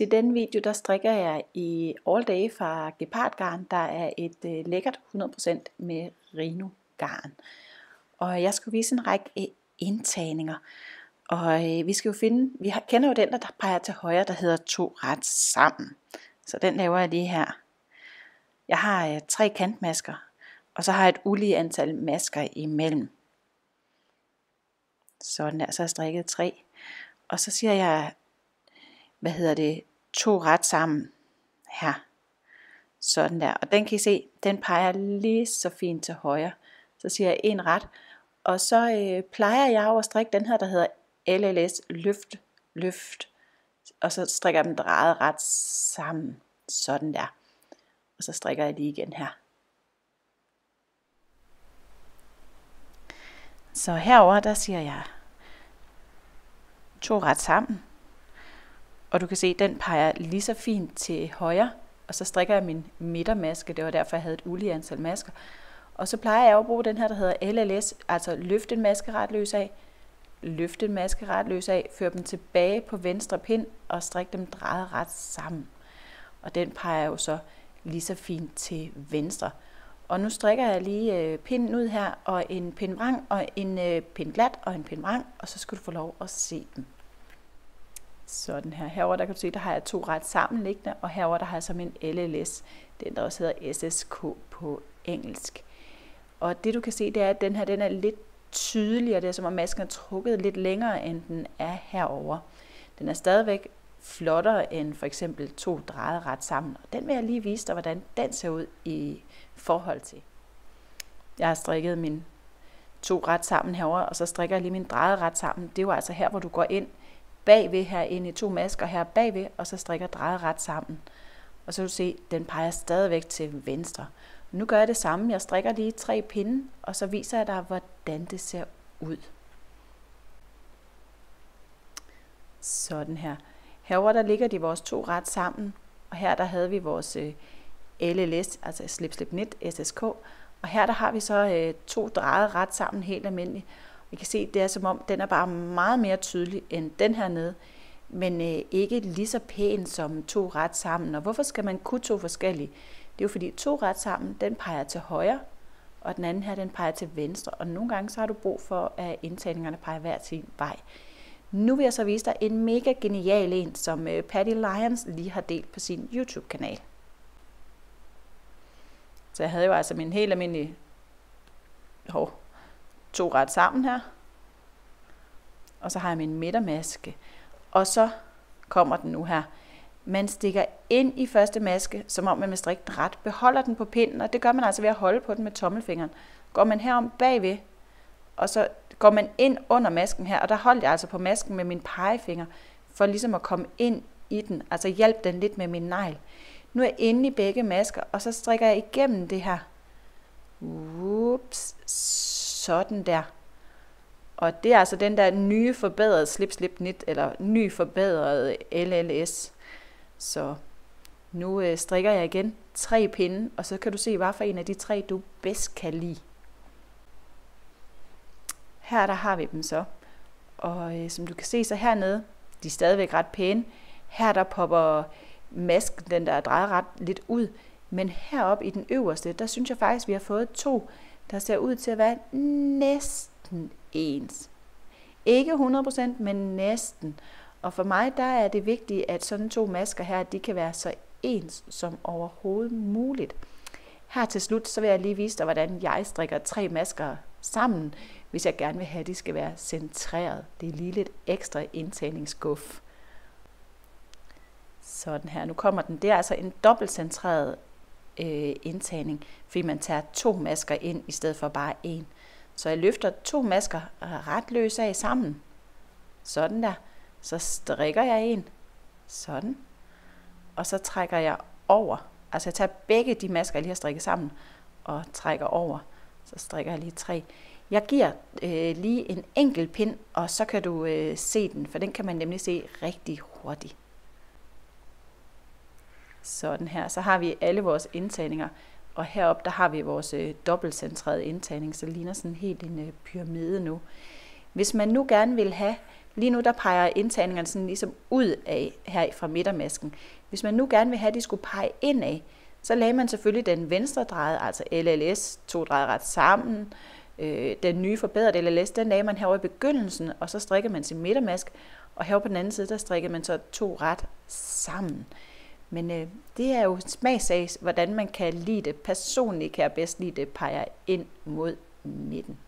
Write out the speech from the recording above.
Til den video, der strikker jeg i All Day fra Gepard Garn, der er et øh, lækkert 100% med Rino garn. Og jeg skal vise en række øh, indtagninger. Og øh, vi skal jo finde, vi har, kender jo den, der peger til højre, der hedder to ret sammen. Så den laver jeg lige her. Jeg har øh, tre kantmasker, og så har jeg et ulige antal masker imellem. Sådan der, så har jeg strikket tre. Og så siger jeg hvad hedder det, to ret sammen her. Sådan der. Og den kan I se, den peger lige så fint til højre. Så siger jeg en ret. Og så øh, plejer jeg at strikke den her, der hedder LLS, løft, løft. Og så strikker jeg dem drejet ret sammen. Sådan der. Og så strikker jeg lige igen her. Så herover der siger jeg to ret sammen. Og du kan se, at den peger lige så fint til højre, og så strikker jeg min midtermaske, det var derfor, jeg havde et ulige antal masker. Og så plejer jeg at bruge den her, der hedder LLS, altså løft en maske ret løs af, løft en maske ret løs af, før dem tilbage på venstre pind, og strik dem drejet ret sammen. Og den peger jo så lige så fint til venstre. Og nu strikker jeg lige øh, pinden ud her, og en pind vrang, og en øh, pindglat, pind glat, og en pind vrang, og så skal du få lov at se dem. Sådan her. Herover der kan du se, der har jeg to ret sammenliggende, og herover der har jeg så min LLS, den der også hedder SSK på engelsk. Og det du kan se, det er, at den her den er lidt tydeligere. Det er som om masken er trukket lidt længere, end den er herover. Den er stadigvæk flottere end for eksempel to drejet ret sammen. Og den vil jeg lige vise dig, hvordan den ser ud i forhold til. Jeg har strikket min to ret sammen herover, og så strikker jeg lige min drejet ret sammen. Det er jo altså her, hvor du går ind bagved her ind i to masker her bagved, og så strikker drejet ret sammen. Og så kan du se, den peger stadigvæk til venstre. Nu gør jeg det samme. Jeg strikker lige tre pinde, og så viser jeg dig, hvordan det ser ud. Sådan her. Herover der ligger de vores to ret sammen, og her der havde vi vores øh, LLS, altså Slip Slip Knit SSK, og her der har vi så øh, to drejet ret sammen helt almindeligt. Vi kan se, det er som om, den er bare meget mere tydelig end den her nede, men øh, ikke lige så pæn som to ret sammen. Og hvorfor skal man kunne to forskellige? Det er jo fordi to ret sammen, den peger til højre, og den anden her, den peger til venstre. Og nogle gange så har du brug for, at indtagningerne peger hver sin vej. Nu vil jeg så vise dig en mega genial en, som øh, Patty Lyons lige har delt på sin YouTube-kanal. Så jeg havde jo altså min helt almindelige hov, to ret sammen her. Og så har jeg min midtermaske. Og så kommer den nu her. Man stikker ind i første maske, som om man med strikke den ret. Beholder den på pinden, og det gør man altså ved at holde på den med tommelfingeren. Går man herom bagved, og så går man ind under masken her, og der holder jeg altså på masken med min pegefinger, for ligesom at komme ind i den, altså hjælpe den lidt med min negl. Nu er jeg inde i begge masker, og så strikker jeg igennem det her. Ups, sådan der. Og det er altså den der nye forbedrede slip slip knit, eller ny forbedrede LLS. Så nu øh, strikker jeg igen tre pinde, og så kan du se, hvad for en af de tre, du bedst kan lide. Her der har vi dem så. Og øh, som du kan se så hernede, de er stadigvæk ret pæne. Her der popper masken, den der er drejet ret lidt ud. Men heroppe i den øverste, der synes jeg faktisk, vi har fået to der ser ud til at være næsten ens. Ikke 100%, men næsten. Og for mig der er det vigtigt, at sådan to masker her, de kan være så ens som overhovedet muligt. Her til slut, så vil jeg lige vise dig, hvordan jeg strikker tre masker sammen, hvis jeg gerne vil have, at de skal være centreret. Det er lige lidt ekstra indtagningsguff. Sådan her. Nu kommer den. Det er altså en dobbeltcentreret øh, indtagning, fordi man tager to masker ind i stedet for bare en. Så jeg løfter to masker ret løs af sammen. Sådan der. Så strikker jeg en. Sådan. Og så trækker jeg over. Altså jeg tager begge de masker, jeg lige har strikket sammen, og trækker over. Så strikker jeg lige tre. Jeg giver øh, lige en enkelt pind, og så kan du øh, se den, for den kan man nemlig se rigtig hurtigt. Sådan her. Så har vi alle vores indtagninger. Og heroppe der har vi vores øh, dobbeltcentrerede indtagning, så det ligner sådan helt en øh, pyramide nu. Hvis man nu gerne vil have Lige nu der peger indtagningerne sådan ligesom ud af her fra midtermasken. Hvis man nu gerne vil have, at de skulle pege ind af, så lagde man selvfølgelig den venstre drejet, altså LLS, to drejet ret sammen. Øh, den nye forbedrede LLS, den lagde man herovre i begyndelsen, og så strikker man sin midtermask, og herovre på den anden side, der strikker man så to ret sammen. Men øh, det er jo smagsag, hvordan man kan lide det. Personligt kan jeg bedst lide det, peger ind mod midten.